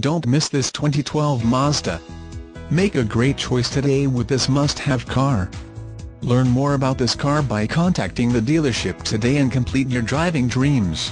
Don't miss this 2012 Mazda. Make a great choice today with this must-have car. Learn more about this car by contacting the dealership today and complete your driving dreams.